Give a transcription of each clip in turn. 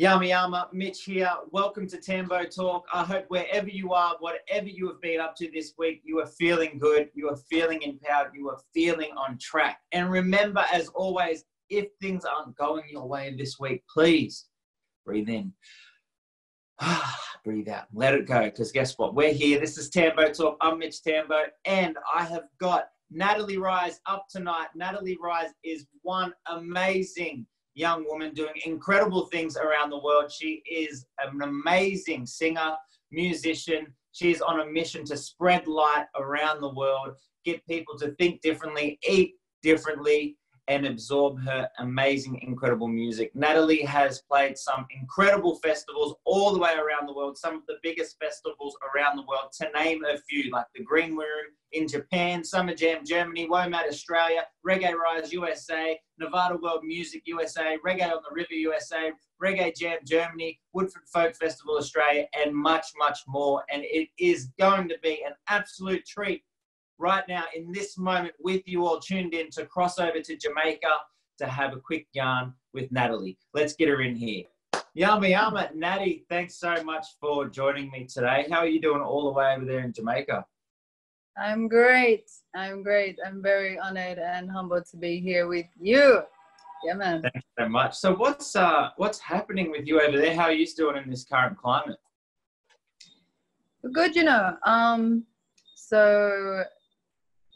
Yama Yama, Mitch here. Welcome to Tambo Talk. I hope wherever you are, whatever you have been up to this week, you are feeling good, you are feeling empowered, you are feeling on track. And remember, as always, if things aren't going your way this week, please breathe in, breathe out, let it go. Because guess what? We're here. This is Tambo Talk. I'm Mitch Tambo, and I have got Nattali Rize up tonight. Nattali Rize is one amazing young woman doing incredible things around the world. She is an amazing singer, musician. She's on a mission to spread light around the world, get people to think differently, eat differently, and absorb her amazing, incredible music. Nattali has played some incredible festivals all the way around the world, some of the biggest festivals around the world, to name a few, like the Green Room in Japan, Summer Jam Germany, WOMAD Australia, Reggae Rise USA, Nevada World Music USA, Reggae on the River USA, Reggae Jam Germany, Woodford Folk Festival Australia, and much, much more. And it is going to be an absolute treat right now in this moment with you all tuned in to cross over to Jamaica to have a quick yarn with Nattali. Let's get her in here. Yama Yama, Natty, thanks so much for joining me today. How are you doing all the way over there in Jamaica? I'm great. I'm great. I'm very honored and humbled to be here with you. Yeah, man. Thanks so much. So, what's uh, what's happening with you over there? How are you doing in this current climate? Good, you know. Um, so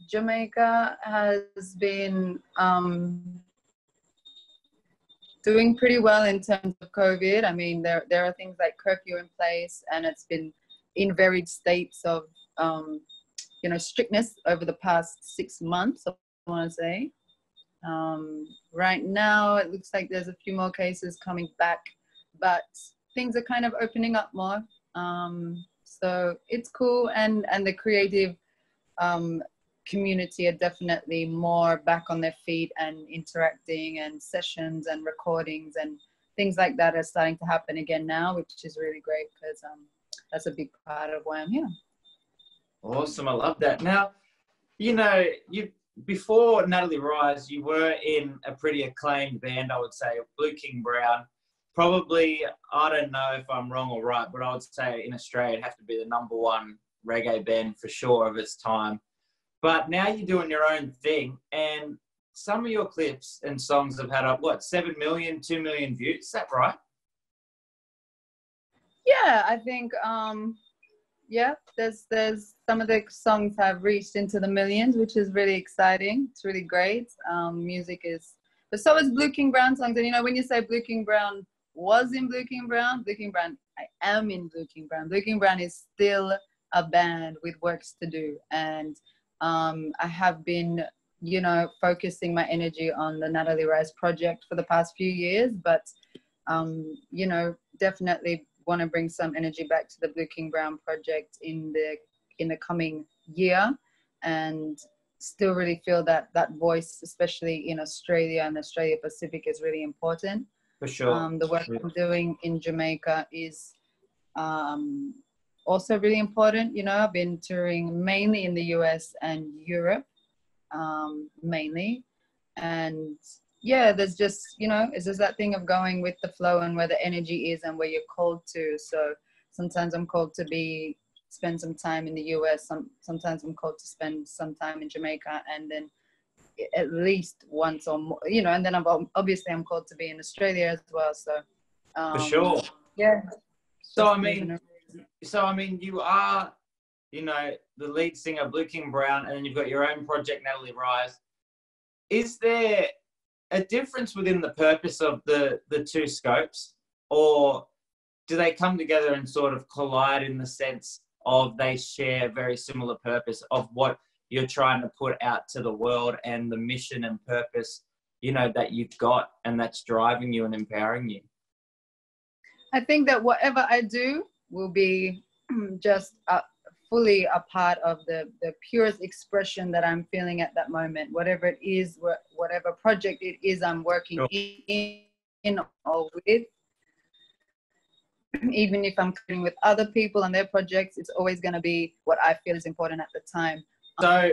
Jamaica has been um, doing pretty well in terms of COVID. I mean, there there are things like curfew in place, and it's been in varied states of um, you know strictness over the past six months. I want to say. Um, right now, it looks like there's a few more cases coming back, but things are kind of opening up more. Um, so it's cool, and and the creative um, community are definitely more back on their feet and interacting and sessions and recordings and things like that are starting to happen again now which is really great because um, that's a big part of why i'm here. Awesome i love that. Now you know you before Nattali Rize you were in a pretty acclaimed band i would say blue king brown. Probably i don't know if i'm wrong or right but i would say in australia it'd have to be the number one reggae band for sure of its time but now you're doing your own thing, and some of your clips and songs have had up what seven million, two million views. Is that right? Yeah, I think um, yeah, there's there's some of the songs have reached into the millions, which is really exciting. It's really great. Um, music is, but so is Blue King Brown songs. And you know, when you say Blue King Brown was in Blue King Brown, Blue King Brown, I am in Blue King Brown. Blue King Brown is still a band with works to do, and um, I have been, you know, focusing my energy on the Nattali Rize project for the past few years, but, um, you know, definitely want to bring some energy back to the Blue King Brown project in the in the coming year, and still really feel that that voice, especially in Australia and Australia Pacific, is really important. For sure. Um, the work I'm doing in Jamaica is um, also really important. You know, I've been touring mainly in the US and Europe, um, mainly. And yeah, there's just, you know, it's just that thing of going with the flow and where the energy is and where you're called to. So sometimes I'm called to be, spend some time in the US. Some, sometimes I'm called to spend some time in Jamaica and then at least once or more, you know, and then I'm obviously I'm called to be in Australia as well. So, um, for sure. Yeah. So, I mean, so I mean, you are, you know, the lead singer Blue King Brown, and then you've got your own project, Nattali Rize. Is there a difference within the purpose of the the two scopes, or do they come together and sort of collide in the sense of they share very similar purpose of what you're trying to put out to the world and the mission and purpose, you know, that you've got and that's driving you and empowering you? I think that whatever I do, will be just a, fully a part of the, the purest expression that I'm feeling at that moment, whatever it is, whatever project it is I'm working sure. in, in or with. Even if I'm connecting with other people and their projects, it's always going to be what I feel is important at the time. So,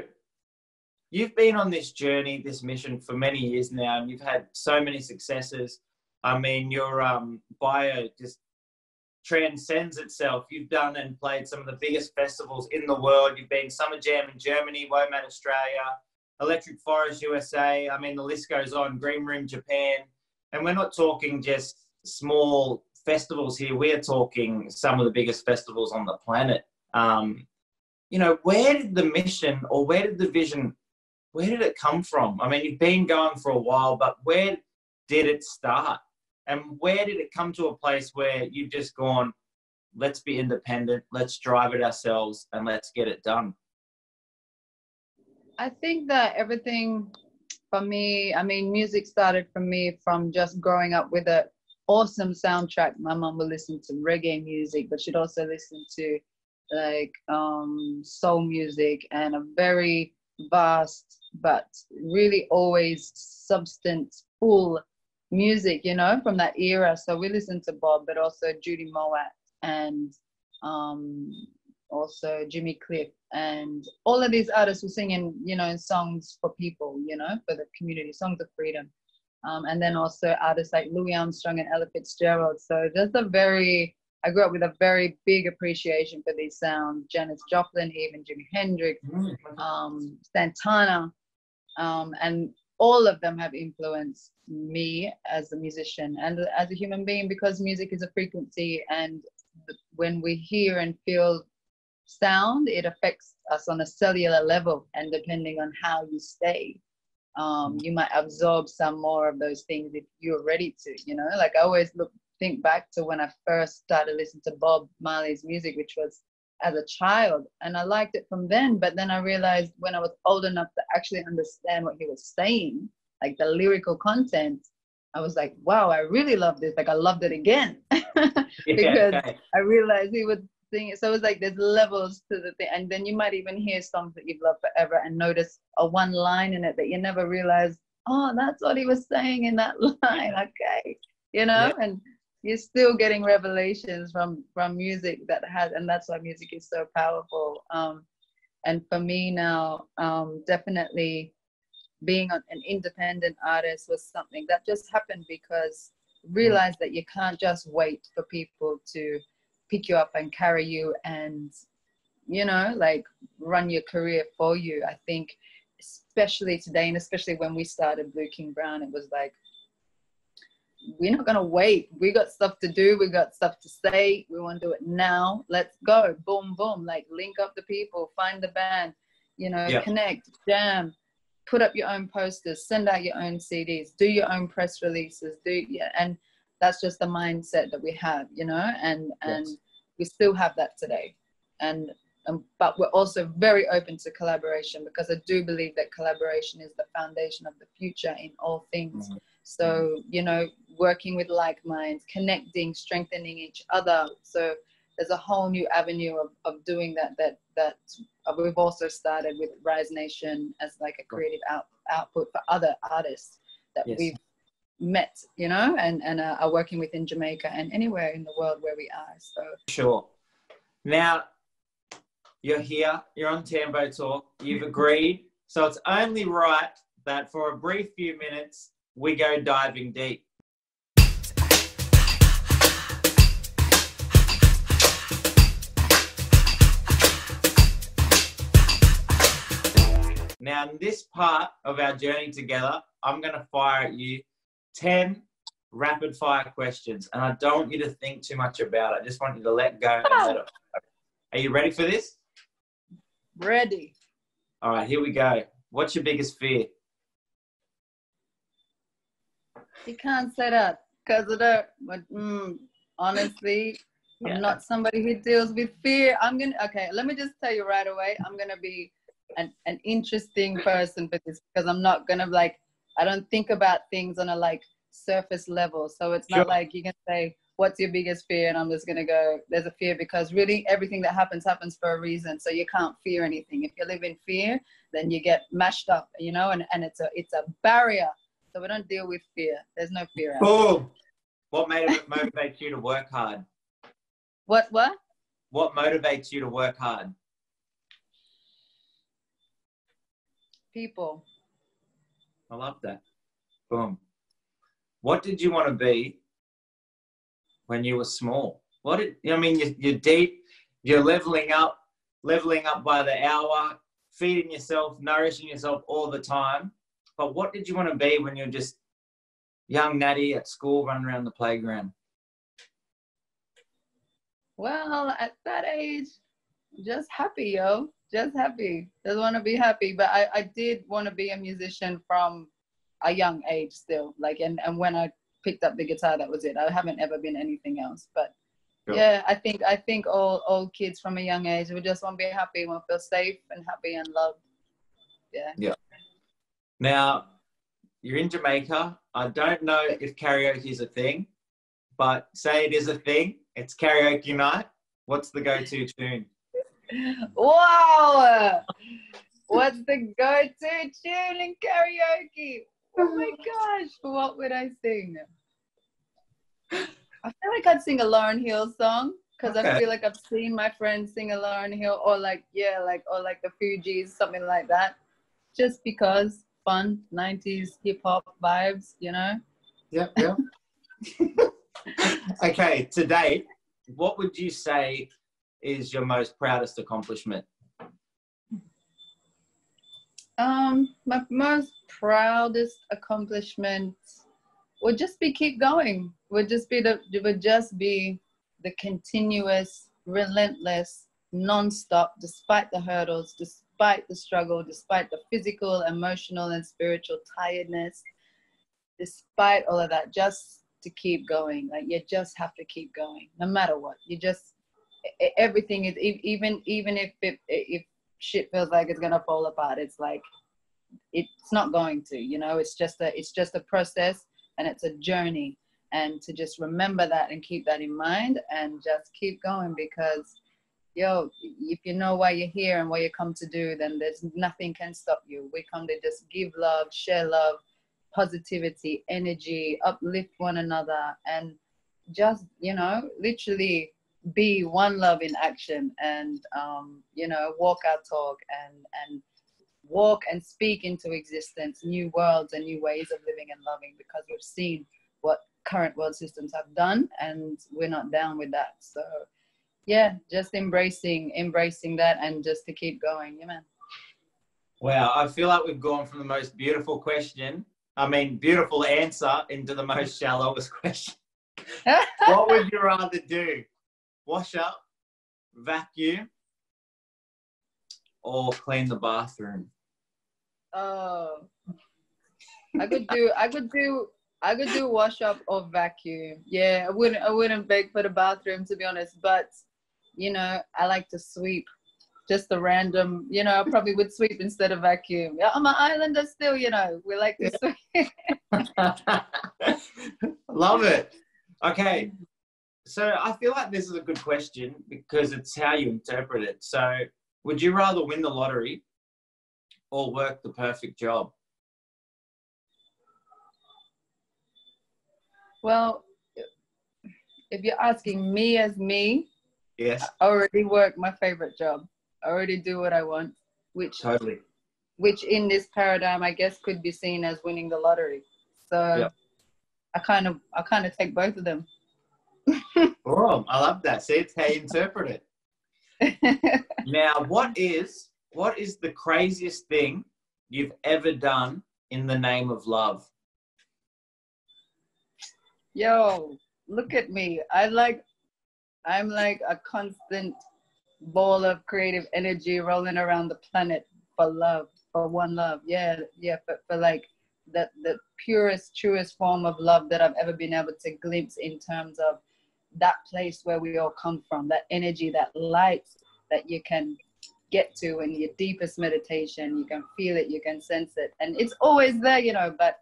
you've been on this journey, this mission for many years now, and you've had so many successes I mean, your um, bio just transcends itself. You've done and played some of the biggest festivals in the world. You've been Summer Jam in Germany, WOMAD Australia, Electric Forest USA. I mean, the list goes on. Green Room Japan, and we're not talking just small festivals here. We're talking some of the biggest festivals on the planet. Um, you know, where did the mission or where did the vision, where did it come from? I mean, you've been going for a while, but where did it start? And where did it come to a place where you've just gone, let's be independent, let's drive it ourselves, and let's get it done? I think that everything for me, I mean, music started for me from just growing up with an awesome soundtrack. My mom would listen to reggae music, but she'd also listen to like um, soul music and a very vast but really always substance full music, you know, from that era. So we listened to Bob, but also Judy Mowatt and um, also Jimmy Cliff and all of these artists were singing, you know, in songs for people, you know, for the community, songs of freedom. Um, and then also artists like Louis Armstrong and Ella Fitzgerald. So just a very, I grew up with a very big appreciation for these sounds. Janis Joplin, even Jimi Hendrix, mm-hmm. um, Santana, um, and all of them have influenced me as a musician and as a human being because music is a frequency and when we hear and feel sound it affects us on a cellular level and depending on how you stay um, you might absorb some more of those things if you're ready to you know? Like i always look think back to when i first started listening to bob marley's music which was as a child and i liked it from then but then i realized when i was old enough to actually understand what he was saying like the lyrical content i was like wow i really love this. Like i loved it again. Because yeah. i realized he would sing it. So it was like there's levels to the thing. And then you might even hear songs that you've loved forever and notice a one line in it that you never realized oh that's what he was saying in that line. Okay. You know? Yeah. and you're still getting revelations from from music that has and that's why music is so powerful. Um and for me now um definitely being an independent artist was something that just happened because realize that you can't just wait for people to pick you up and carry you and you know like run your career for you. I think especially today and especially when we started blue king brown it was like we're not going to wait. We got stuff to do. We got stuff to say. We want to do it now. Let's go. Boom, boom. Like link up the people, find the band, you know, yeah. connect, jam, put up your own posters, send out your own CDs, do your own press releases, do yeah. And that's just the mindset that we have, you know, and and yes. we still have that today. And um, but we're also very open to collaboration because I do believe that collaboration is the foundation of the future in all things. Mm-hmm. So, you know, working with like minds, connecting, strengthening each other. So there's a whole new avenue of, of doing that that that we've also started with Rize Nation as like a creative out, output for other artists that yes. we've met, you know, and, and uh, are working with in Jamaica and anywhere in the world where we are. So sure. Now you're here, you're on Tambo Talk, you've agreed. So it's only right that for a brief few minutes we go diving deep. Now, in this part of our journey together, I'm going to fire at you 10 rapid fire questions. And I don't want you to think too much about it. I just want you to let go and let it Are you ready for this? Ready. All right, here we go. What's your biggest fear? You can't say that because of that. But mm, honestly, yeah. I'm not somebody who deals with fear. I'm gonna okay. Let me just tell you right away. I'm gonna be an, an interesting person for this because I'm not gonna like. I don't think about things on a like surface level. So it's not sure. like you can say, "What's your biggest fear?" and I'm just gonna go, "There's a fear," because really everything that happens happens for a reason. So you can't fear anything. If you live in fear, then you get mashed up, you know, and, and it's a it's a barrier so we don't deal with fear. There's no fear. Boom. What made it motivates you to work hard? What what? What motivates you to work hard? People. I love that. Boom. What did you want to be when you were small? What did, I mean, you're, you're deep, you're leveling up, leveling up by the hour, feeding yourself, nourishing yourself all the time. But what did you want to be when you're just young Natty at school running around the playground? Well, at that age, just happy, yo. Just happy. Just want to be happy. But I, I did want to be a musician from a young age still. Like, and, and when I picked up the guitar, that was it. I haven't ever been anything else. But yeah, I think I think all all kids from a young age we just want to be happy, want to feel safe and happy and loved. Yeah. Yeah. Now, you're in Jamaica. I don't know if karaoke is a thing, but say it is a thing. It's karaoke night. What's the go-to tune? Wow! What's the go-to tune in karaoke? Oh my gosh! What would I sing? I feel like I'd sing a Lauryn Hill song because okay. I feel like I've seen my friends sing a Lauryn Hill or like yeah, like or like the Fugees, something like that. Just because fun 90s hip hop vibes, you know? Yep, yep. okay, today, what would you say is your most proudest accomplishment? Um, my most proudest accomplishment would just be keep going. Would just be the it would just be the continuous, relentless, non-stop, despite the hurdles, despite the struggle, despite the physical, emotional, and spiritual tiredness, despite all of that, just to keep going. Like you just have to keep going, no matter what. You just everything is even even if it, if shit feels like it's gonna fall apart, it's like it's not going to. You know, it's just a it's just a process and it's a journey. And to just remember that and keep that in mind and just keep going because yo, if you know why you're here and what you come to do, then there's nothing can stop you. We come to just give love, share love, positivity, energy, uplift one another, and just you know, literally be one love in action, and um, you know, walk our talk and and walk and speak into existence new worlds and new ways of living and loving because we've seen what current world systems have done and we're not down with that so yeah just embracing embracing that and just to keep going yeah man. Wow i feel like we've gone from the most beautiful question i mean beautiful answer into the most shallowest question. What would you rather do? Wash up vacuum or clean the bathroom? Oh i could do i could do I could do wash up or vacuum. Yeah, I wouldn't I wouldn't beg for the bathroom to be honest, but you know, I like to sweep. Just a random, you know, I probably would sweep instead of vacuum. Yeah, I'm an islander still, you know. We like to sweep. Love it. Okay. So I feel like this is a good question because it's how you interpret it. So would you rather win the lottery or work the perfect job? Well, if you're asking me as me, yes, I already work my favorite job. I already do what I want, which totally, which in this paradigm, I guess, could be seen as winning the lottery. So, yep. I kind of, I kind of take both of them. oh, I love that. See, it's how you interpret it. now, what is what is the craziest thing you've ever done in the name of love? yo, look at me. I like, I'm like a constant ball of creative energy rolling around the planet for love, for one love. Yeah, yeah, for, for like the, the purest, truest form of love that I've ever been able to glimpse in terms of that place where we all come from, that energy, that light that you can get to in your deepest meditation. You can feel it, you can sense it. And it's always there, you know, but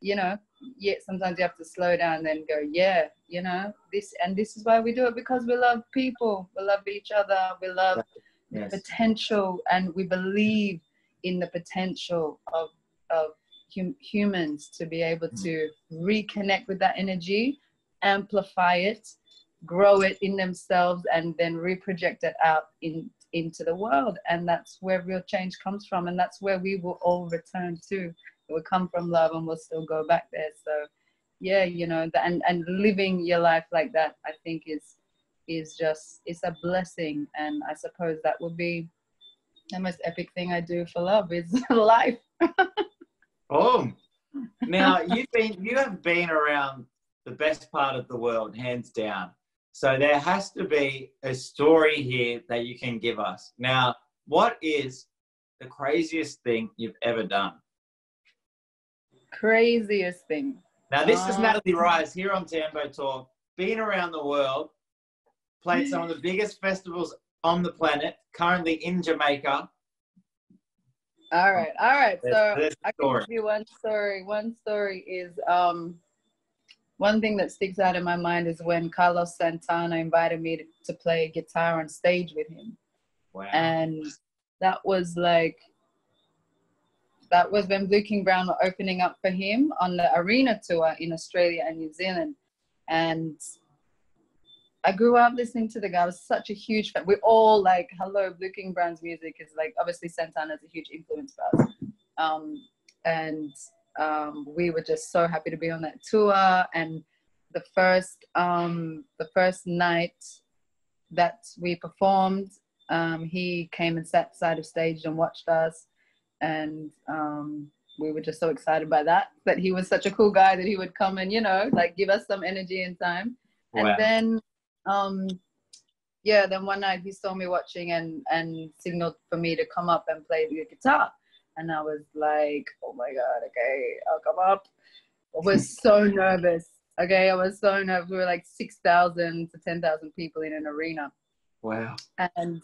you know, yet sometimes you have to slow down and go, yeah, you know, this and this is why we do it because we love people, we love each other, we love yes. the potential, and we believe in the potential of of hum- humans to be able to reconnect with that energy, amplify it, grow it in themselves, and then reproject it out in into the world. And that's where real change comes from, and that's where we will all return to we come from love and we'll still go back there. So yeah, you know, and and living your life like that, I think is is just it's a blessing, and I suppose that would be the most epic thing I do for love is life. oh, now you've been you have been around the best part of the world, hands down. So there has to be a story here that you can give us. Now, what is the craziest thing you've ever done? Craziest thing. Now, this is Nattali Rize here on Tambo Talk, been around the world, played some of the biggest festivals on the planet, currently in Jamaica. All right, all right. So I can give you one story. One story is um, one thing that sticks out in my mind is when Carlos Santana invited me to, to play guitar on stage with him. Wow. And that was like that was when Blue King Brown were opening up for him on the arena tour in Australia and New Zealand. And I grew up listening to the guy. I was such a huge fan. We're all like, hello, Blue King Brown's music is like, obviously Santana is a huge influence for us. Um, and um, we were just so happy to be on that tour. And the first, um, the first night that we performed, um, he came and sat side of stage and watched us. And um, we were just so excited by that, that he was such a cool guy that he would come and, you know, like give us some energy and time. Wow. And then, um, yeah, then one night he saw me watching and, and signaled for me to come up and play the guitar. And I was like, oh my God, okay, I'll come up. I was so nervous. Okay, I was so nervous. We were like 6,000 to 10,000 people in an arena. Wow. And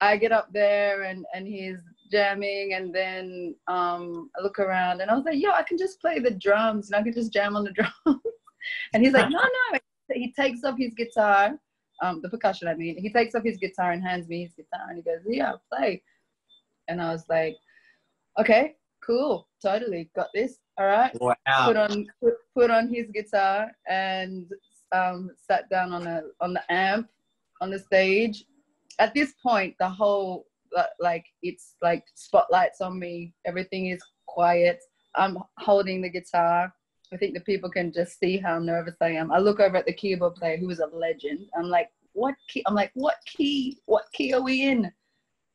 I get up there and, and he's jamming and then um, I look around and I was like, yo, I can just play the drums and I can just jam on the drums. and he's like, no, no. He takes off his guitar, um, the percussion, I mean. He takes off his guitar and hands me his guitar and he goes, yeah, play. And I was like, okay, cool, totally, got this. All right. Wow. Put on put, put on his guitar and um, sat down on a on the amp on the stage. At this point, the whole Uh, like it's like spotlights on me. Everything is quiet. I'm holding the guitar. I think the people can just see how nervous I am. I look over at the keyboard player, who is a legend. I'm like, what key? I'm like, what key? What key are we in?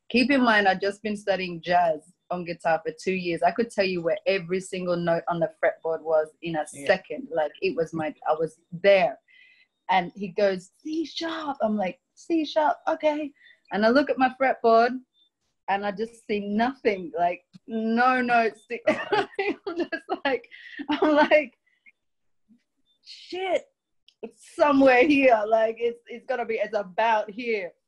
Keep in mind, I've just been studying jazz on guitar for two years. I could tell you where every single note on the fretboard was in a yeah. second. Like it was my, I was there. And he goes, C sharp. I'm like, C sharp, okay. And I look at my fretboard and I just see nothing, like no notes. I'm just like, I'm like, shit, it's somewhere here. Like it's it's gotta be, it's about here.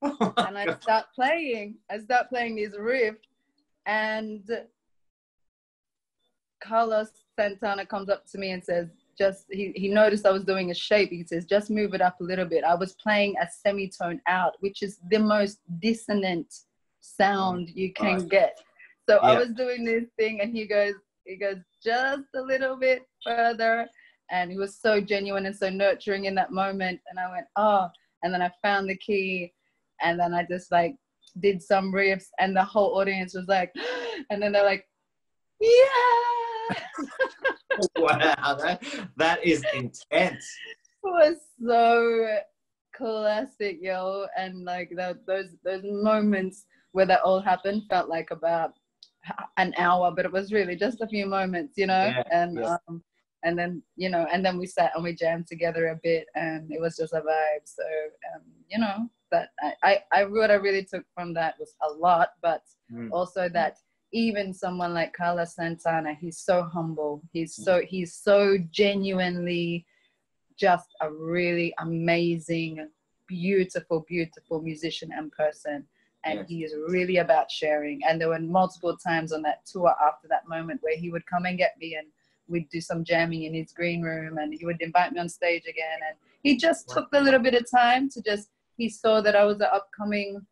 Oh and I God. start playing. I start playing this riff, and Carlos Santana comes up to me and says, just he, he noticed I was doing a shape. He says, just move it up a little bit. I was playing a semitone out, which is the most dissonant sound mm, you can right. get. So yeah. I was doing this thing and he goes, he goes just a little bit further. And he was so genuine and so nurturing in that moment. And I went, oh, and then I found the key and then I just like did some riffs and the whole audience was like, and then they're like, yeah. wow, that, that is intense. It was so classic, yo. And like that, those those moments where that all happened felt like about an hour, but it was really just a few moments, you know. Yeah, and yeah. um, and then you know, and then we sat and we jammed together a bit, and it was just a vibe. So um, you know, that I, I what I really took from that was a lot, but mm. also that even someone like Carlos Santana, he's so humble. He's mm. so he's so genuinely just a really amazing, beautiful, beautiful musician and person. And yes. he is really about sharing. And there were multiple times on that tour after that moment where he would come and get me and we'd do some jamming in his green room and he would invite me on stage again. And he just took a little bit of time to just he saw that I was an upcoming,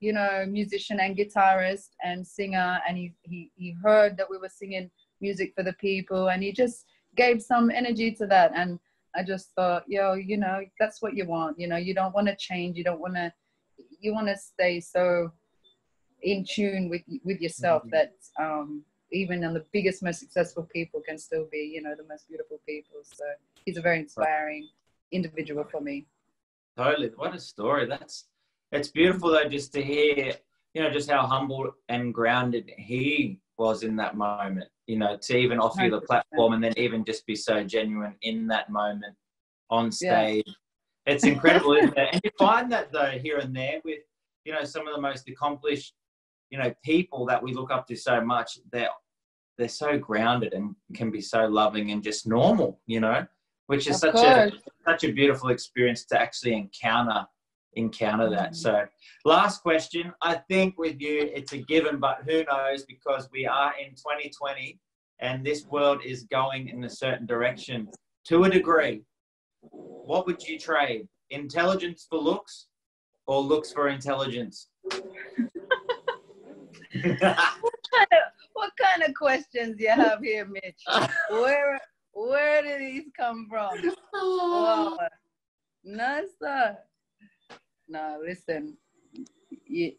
you know, musician and guitarist and singer, and he, he, he heard that we were singing music for the people, and he just gave some energy to that. And I just thought, yo, you know, that's what you want. You know, you don't want to change. You don't want to, you want to stay so in tune with with yourself mm-hmm. that um, even on the biggest, most successful people can still be, you know, the most beautiful people. So he's a very inspiring individual for me. Totally. What a story. That's it's beautiful though just to hear, you know, just how humble and grounded he was in that moment. You know, to even offer you the platform and then even just be so genuine in that moment on stage. Yeah. It's incredible, isn't it? And you find that though here and there with, you know, some of the most accomplished, you know, people that we look up to so much, they're they're so grounded and can be so loving and just normal, you know, which is of such course. a such a beautiful experience to actually encounter encounter that. Mm-hmm. So, last question. I think with you, it's a given, but who knows because we are in 2020 and this world is going in a certain direction to a degree. What would you trade? Intelligence for looks or looks for intelligence? what, kind of, what kind of questions you have here, Mitch? Where where did these come from? Wow. No, sir. No, listen. You,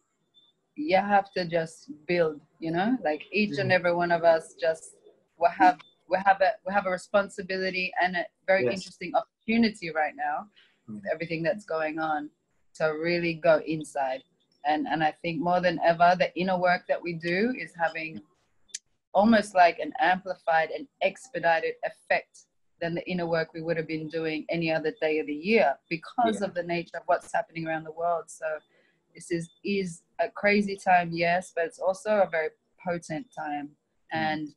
you have to just build, you know, like each and every one of us just we have we have a we have a responsibility and a very yes. interesting opportunity right now with mm. everything that's going on to really go inside. And and I think more than ever the inner work that we do is having almost like an amplified and expedited effect than the inner work we would have been doing any other day of the year because yeah. of the nature of what's happening around the world. So this is is a crazy time, yes, but it's also a very potent time. Mm. And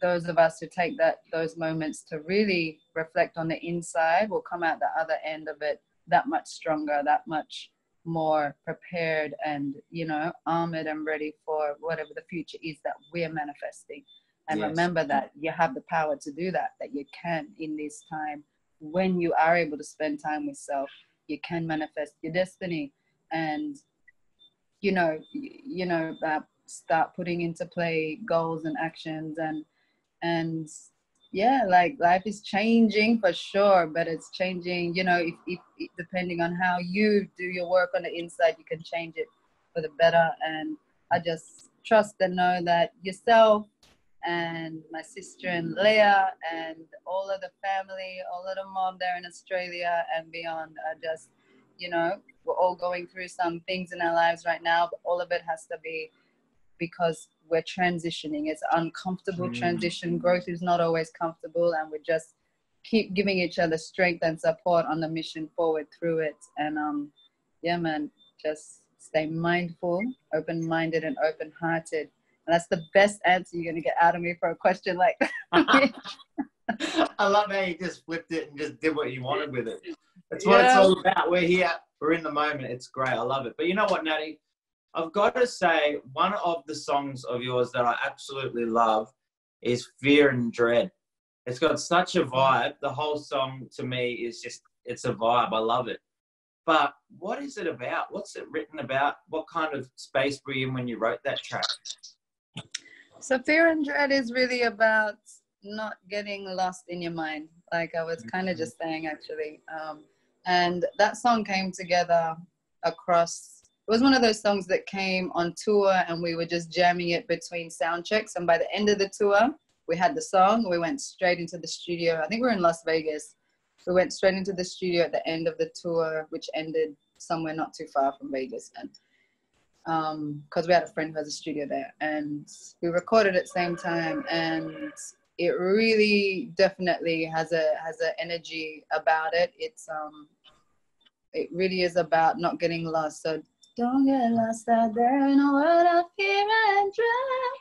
those of us who take that those moments to really reflect on the inside will come out the other end of it that much stronger, that much more prepared and you know armored and ready for whatever the future is that we're manifesting and yes. remember that you have the power to do that that you can in this time when you are able to spend time with self you can manifest your destiny and you know you know uh, start putting into play goals and actions and and yeah like life is changing for sure but it's changing you know if, if, if, depending on how you do your work on the inside you can change it for the better and i just trust and know that yourself and my sister and leah and all of the family all of the mom there in australia and beyond are just you know we're all going through some things in our lives right now but all of it has to be because we're transitioning. It's uncomfortable mm. transition. Growth is not always comfortable, and we just keep giving each other strength and support on the mission forward through it. And um, yeah, man, just stay mindful, open-minded, and open-hearted. And that's the best answer you're gonna get out of me for a question like that. I love how you just flipped it and just did what you wanted with it. That's what yeah. it's all about. We're here. We're in the moment. It's great. I love it. But you know what, Natty? I've got to say, one of the songs of yours that I absolutely love is Fear and Dread. It's got such a vibe. The whole song to me is just, it's a vibe. I love it. But what is it about? What's it written about? What kind of space were you in when you wrote that track? So, Fear and Dread is really about not getting lost in your mind, like I was kind of just saying actually. Um, and that song came together across it was one of those songs that came on tour and we were just jamming it between sound checks. And by the end of the tour, we had the song. We went straight into the studio. I think we are in Las Vegas. We went straight into the studio at the end of the tour, which ended somewhere not too far from Vegas. And because um, we had a friend who has a studio there, and we recorded at the same time, and it really definitely has a has an energy about it. It's um, it really is about not getting lost. So don't get lost out there in a world of fear and dread.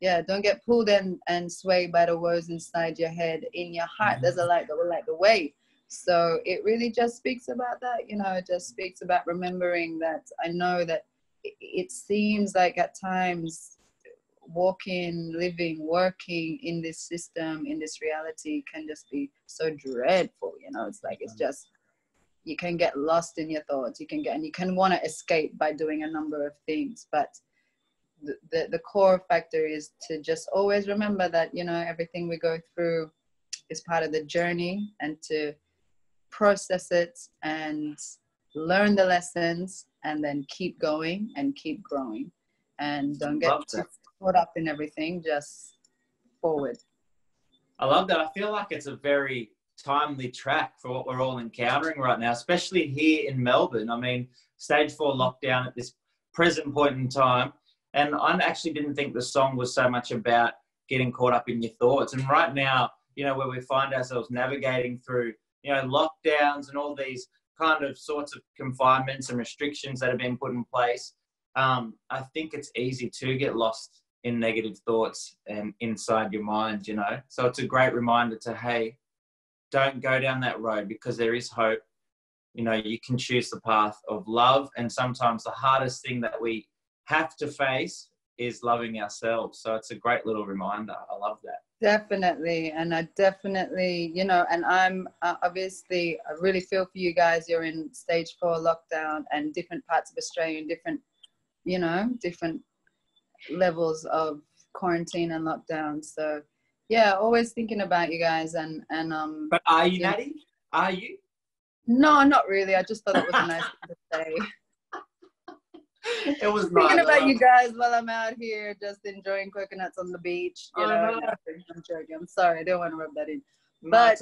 Yeah, don't get pulled in and swayed by the words inside your head. In your heart, there's a light that will light the way. So it really just speaks about that. You know, it just speaks about remembering that I know that it seems like at times walking, living, working in this system, in this reality can just be so dreadful. You know, it's like it's just you can get lost in your thoughts you can get and you can want to escape by doing a number of things but the, the, the core factor is to just always remember that you know everything we go through is part of the journey and to process it and learn the lessons and then keep going and keep growing and don't get caught up in everything, just forward. I love that. I feel like it's a very timely track for what we're all encountering right now, especially here in Melbourne. I mean, stage four lockdown at this present point in time. And I actually didn't think the song was so much about getting caught up in your thoughts. And right now, you know, where we find ourselves navigating through, you know, lockdowns and all these kind of sorts of confinements and restrictions that have been put in place, um, I think it's easy to get lost in negative thoughts and inside your mind, you know. So it's a great reminder to, hey, don't go down that road because there is hope. You know, you can choose the path of love. And sometimes the hardest thing that we have to face is loving ourselves. So it's a great little reminder. I love that. Definitely. And I definitely, you know, and I'm uh, obviously, I really feel for you guys. You're in stage four lockdown and different parts of Australia and different, you know, different levels of quarantine and lockdown. So, yeah, always thinking about you guys and, and, um, but are you, Natty? Are you? No, not really. I just thought it was a nice thing to say. it was thinking about you guys while I'm out here just enjoying coconuts on the beach. You know. I'm joking. I'm sorry, I don't want to rub that in. But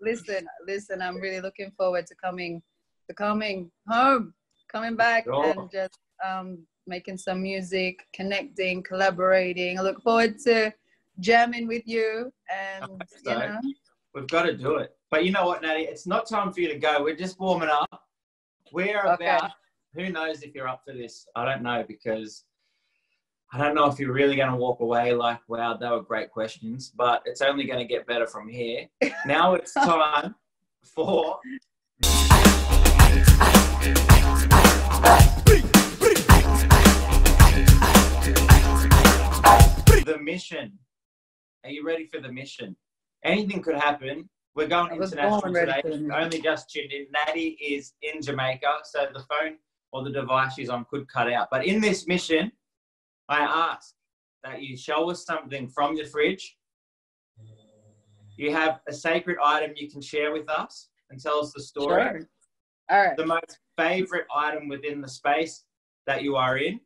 listen, listen, I'm really looking forward to coming to coming home, coming back and just um, making some music, connecting, collaborating. I look forward to jamming with you and so. you know. We've got to do it. But you know what, Natty? It's not time for you to go. We're just warming up. We're okay. about who knows if you're up for this? I don't know because I don't know if you're really going to walk away like, wow, they were great questions, but it's only going to get better from here. now it's time for. the mission. Are you ready for the mission? Anything could happen. We're going international today. Only just tuned in. Natty is in Jamaica, so the phone or the device she's on could cut out. But in this mission, I ask that you show us something from your fridge. You have a sacred item you can share with us and tell us the story. Sure. All right. The most favorite item within the space that you are in,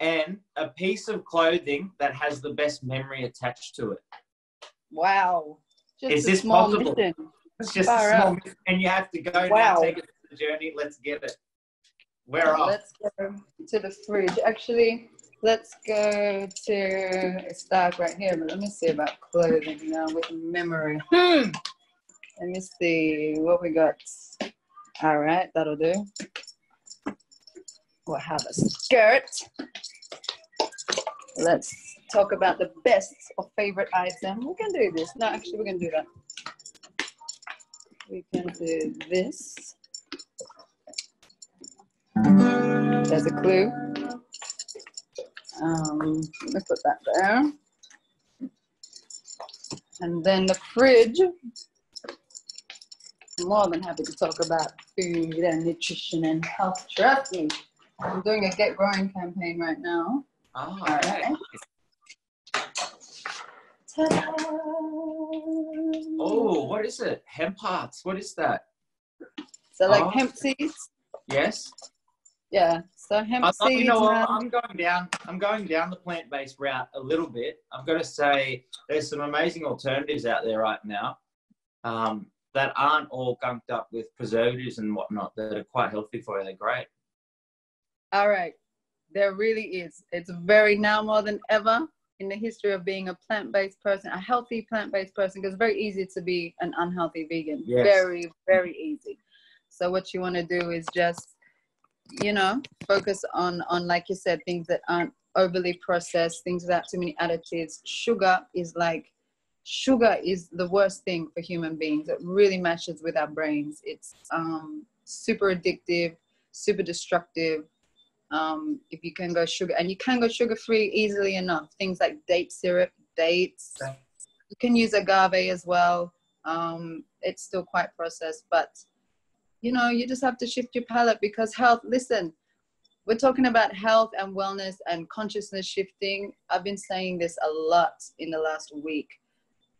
and a piece of clothing that has the best memory attached to it. Wow. Just Is this possible? Mission. It's just Far a small mission, and you have to go wow. now, take it to the journey. Let's get it. Where off? Let's go to the fridge. Actually, let's go to, it's dark right here, but let me see about clothing now with memory. Hmm. Let me see what we got. All right, that'll do. We'll have a skirt. Let's talk about the best or favorite item. We can do this. No, actually, we can do that. We can do this. There's a clue. Um, let me put that there. And then the fridge. I'm more than happy to talk about food and nutrition and health. Trust me. I'm doing a Get Growing campaign right now. Oh, okay. Oh, what is it? Hemp hearts. What is that? So like oh. hemp seeds? Yes. Yeah. So hemp I, seeds. You know what? I'm going down. I'm going down the plant-based route a little bit. I've got to say, there's some amazing alternatives out there right now um, that aren't all gunked up with preservatives and whatnot. That are quite healthy for you. They're great. All right. There really is. It's very now more than ever in the history of being a plant-based person, a healthy plant-based person, because it's very easy to be an unhealthy vegan. Yes. Very, very easy. So what you want to do is just you know focus on on like you said things that aren't overly processed things without too many additives. Sugar is like sugar is the worst thing for human beings. It really meshes with our brains. It's um, super addictive super destructive um, if you can go sugar and you can go sugar free easily enough. Things like date syrup dates. You can use agave as well. Um, it's still quite processed but you know, you just have to shift your palate because health, listen, we're talking about health and wellness and consciousness shifting. I've been saying this a lot in the last week.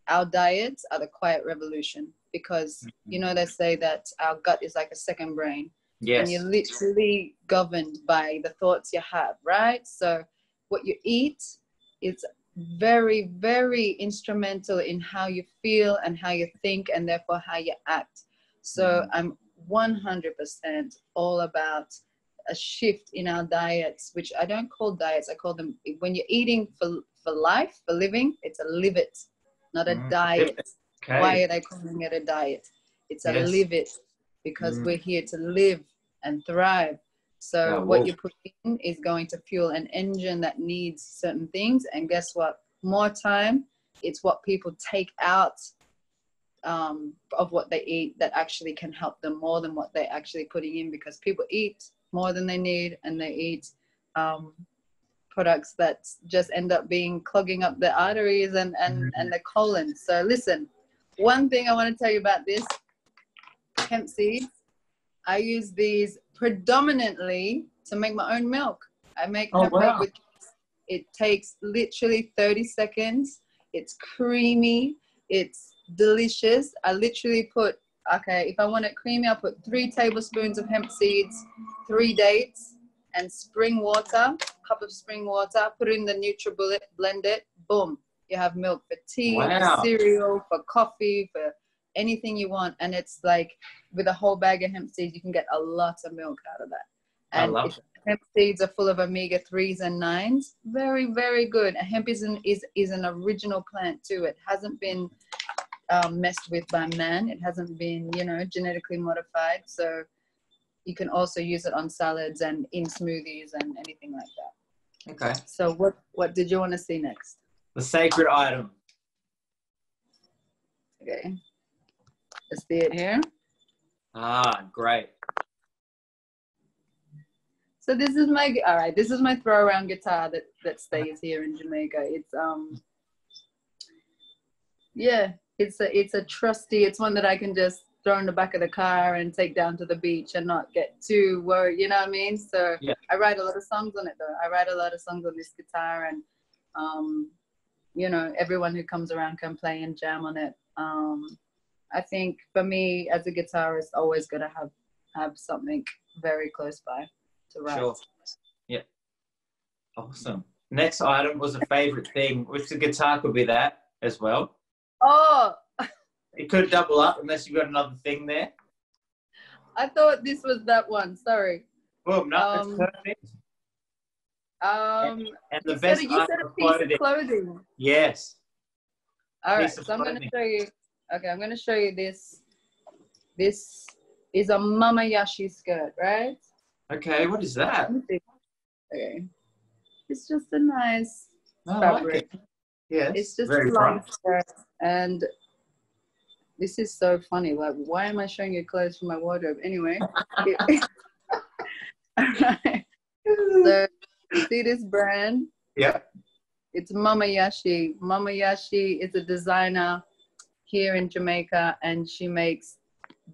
Our diets are the quiet revolution because, you know, they say that our gut is like a second brain. Yes. And you're literally governed by the thoughts you have, right? So, what you eat is very, very instrumental in how you feel and how you think, and therefore how you act. So Mhm. I'm 100% all about a shift in our diets, which I don't call diets. I call them when you're eating for for life, for living. It's a live it, not a Mm, diet. Okay. Why are they calling it a diet? It's a Yes. live it because Mm. we're here to live and thrive. So Yeah, what you put in is going to fuel an engine that needs certain things. And guess what? More time, it's what people take out um, of what they eat that actually can help them more than what they're actually putting in because people eat more than they need and they eat um, products that just end up being clogging up the arteries and, and, Mhm. and the colon. So listen, one thing I want to tell you about this hemp seeds, I use these predominantly to make my own milk. I make Oh, hemp milk wow. with it takes literally 30 seconds. It's creamy. It's delicious. I literally put, okay, if I want it creamy, I'll put three tablespoons of hemp seeds, three dates, and spring water, cup of spring water. Put it in the NutriBullet, blend it, boom. You have milk for tea, Wow. for cereal, for coffee, for anything you want. And it's like with a whole bag of hemp seeds, you can get a lot of milk out of that. I And love it. hemp seeds are full of omega threes and nines. Very, very good. Hemp is an is is an original plant too. It hasn't been um, messed with by man. It hasn't been you know genetically modified. So you can also use it on salads and in smoothies and anything like that. Okay. So what what did you want to see next? The sacred item. Okay, let's see it here. Ah, great. So this is my all right. This is my throw around guitar that that stays here in Jamaica. It's um, yeah, it's a it's a trusty. It's one that I can just throw in the back of the car and take down to the beach and not get too worried. You know what I mean? So Yeah. I write a lot of songs on it though. I write a lot of songs on this guitar and um, you know, everyone who comes around can play and jam on it. Um, I think for me as a guitarist, always gotta have have something very close by to write. Sure. Yeah. Awesome. Next item was a favorite thing, which the guitar could be that as well. Oh, It could double up unless you've got another thing there. I thought this was that one. Sorry. Boom, no, Um, perfect. Um, And the said, best a- you said a piece clothing. of clothing. Yes. All right, so I'm going to show you. Okay, I'm going to show you this. This is a Mama Yashi skirt, right? Okay, what is that? Let me see. Okay. It's just a nice I like fabric. it. Yes. It's just very a long bright. skirt. And this is so funny. Like, why am I showing you clothes from my wardrobe? Anyway. All right. So, see this brand? Yeah. It's Mama Yashi. Mama Yashi is a designer here in Jamaica, and she makes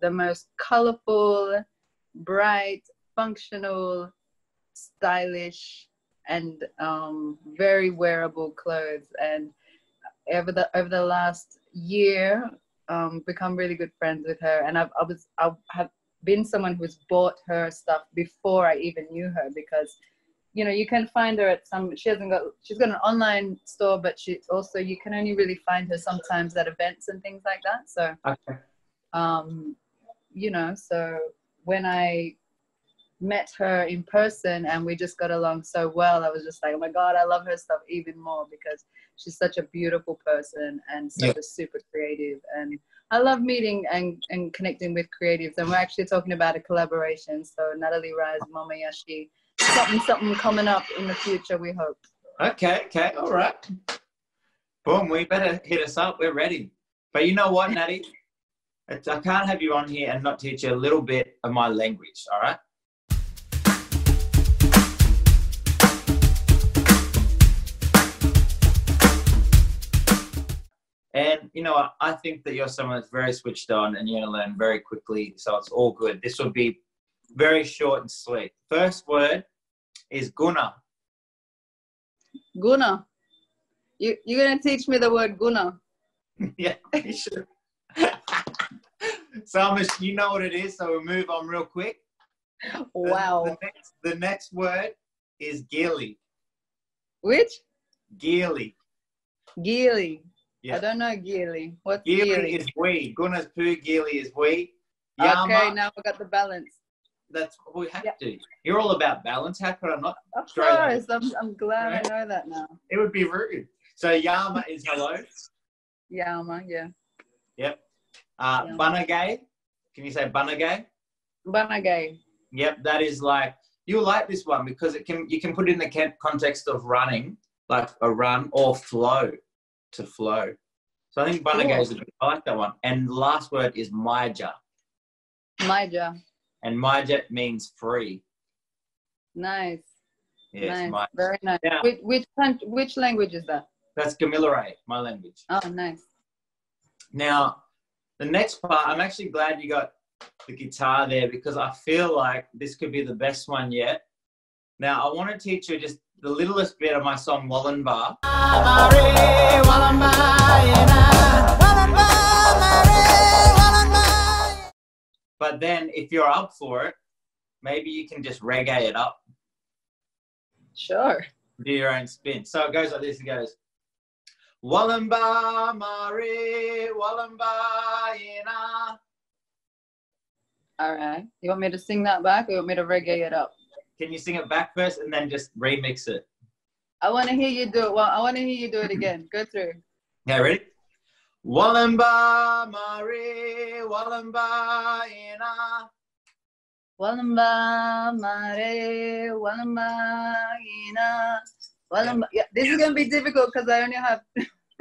the most colorful, bright, functional, stylish, and um, very wearable clothes. And over the over the last year, um, become really good friends with her. And I've I was I have been someone who's bought her stuff before I even knew her because you know you can find her at some she hasn't got she's got an online store but she also you can only really find her sometimes at events and things like that so Okay. um you know so when i met her in person and we just got along so well i was just like oh my god i love her stuff even more because she's such a beautiful person and such Yeah. a super creative and i love meeting and, and connecting with creatives and we're actually talking about a collaboration so nattali rize mama yashi something something coming up in the future we hope Okay, okay, all right. Boom, we better hit us up. We're ready. But you know what, Natty? I can't have you on here and not teach you a little bit of my language, all right? You know? I think that you're someone that's very switched on and you're going to learn very quickly, so it's all good. This will be very short and sweet. First word is guna. guna you, you're going to teach me the word guna yeah, you should. so, Amish, you know what it is, so we'll move on real quick. Wow The, next, the next word is gilly. which Gilly. Geely. Yeah. I don't know Geely. What's Geely Geely? is we. Gunnar's poo. Geely is we. Yama, Okay, now we got the balance. that's what we have Yeah. to. You're all about balance. How could I not? Of course, I'm, I'm glad Right. I know that now. It would be rude. So Yama is hello. Yama, yeah. Yep. Uh, Yeah. Banagay. Can you say Banagay? Banagay. Yep, that is like you'll like this one because it can you can put it in the context of running, like a run or flow, to flow. So I think Banagay is a good. I like that one. And last word is Maija, Maija. and Maija means free. Nice. Yes, nice. Very nice. Which which which language is that? That's Gamilaraay, my language. Oh, nice. Now, the next part, I'm actually glad you got the guitar there because I feel like this could be the best one yet. Now, I want to teach you just the littlest bit of my song Wallenbar. But then, if you're up for it, maybe you can just reggae it up, Sure. do your own spin. So it goes like this: it goes. Wallenbar, Mare, Wallenbar, Ina. All right. You want me to sing that back or you want me to reggae it up? Can you sing it back first and then just remix it? I want to hear you do it. Well, I want to hear you do it again. Go through. Yeah, ready? Wallenbar, Mare, Wallenbar, Ina. Walamba mare, walamba ina, walamba. Yeah, this is gonna be difficult because I only have.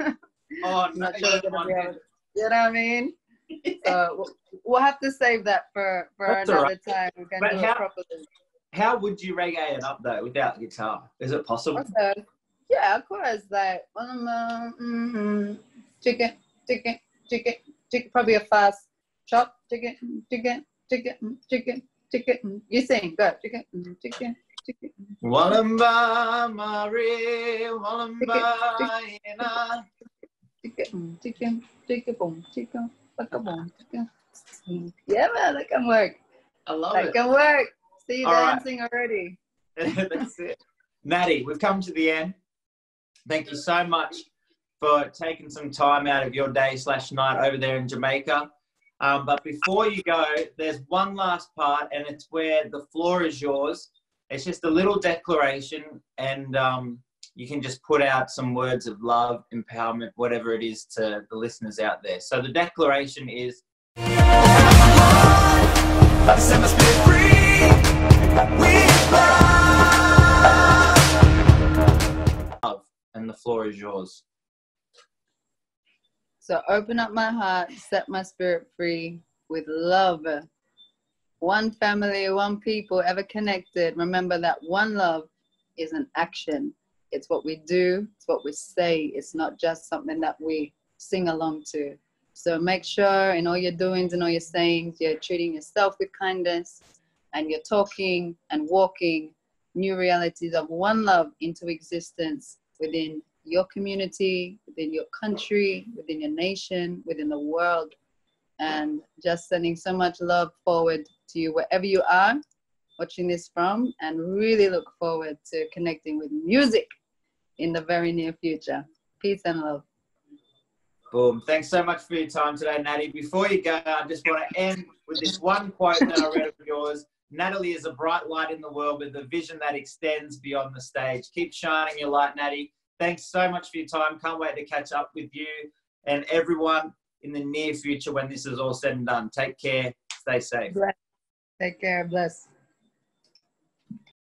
oh, no, not sure you I'm gonna don't be able want to- You know what I mean? So we'll- have to save that for for That's another right. time. We can But do how- it properly. How would you reggae it up though without guitar? Is it possible? Okay. Yeah, of course. Like walamba, mm-hmm, chicken, chicken, chicken, chicken. Probably a fast chop. Chicken, chicken, chicken, chicken, chicken. You sing. Go. Chicken, chicken, chicken. Wallenbar, Mare, Wallenbar, Ina. Chicken, chicken, chicken, boom, chicken, boom, chicken. Yeah, man, that can work. I love That it. can work. See you All right. dancing already. That's it. Natty, we've come to the end. Thank you so much for taking some time out of your day slash night over there in Jamaica. Um, but before you go, there's one last part, and it's where the floor is yours. It's just a little declaration, and um, you can just put out some words of love, empowerment, whatever it is to the listeners out there. So the declaration is and the floor is yours. So open up my heart, set my spirit free with love. One family, one people, ever connected. Remember that one love is an action. It's what we do, it's what we say. It's not just something that we sing along to. So make sure in all your doings and all your sayings, you're treating yourself with kindness and you're talking and walking new realities of one love into existence within your community, within your country, within your nation, within the world. And just sending so much love forward to you wherever you are watching this from, and really look forward to connecting with music in the very near future. Peace and love. Boom. Thanks so much for your time today, Natty. Before you go, I just want to end with this one quote that I read of yours. Nattali is a bright light in the world with a vision that extends beyond the stage. Keep shining your light, Natty. Thanks so much for your time. Can't wait to catch up with you and everyone in the near future when this is all said and done. Take care. Stay safe. Take care. Bless.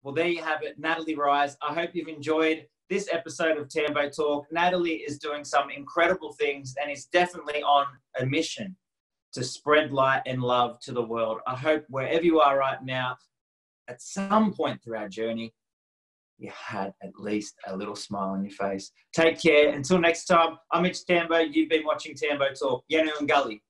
Well, there you have it, Nattali Rize. I hope you've enjoyed this episode of Tambo Talk. Nattali is doing some incredible things and is definitely on a mission to spread light and love to the world. I hope wherever you are right now, at some point through our journey, you had at least a little smile on your face. Take care. Until next time, I'm Mitch Tambo. You've been watching Tambo Talk. Yanu and Gully.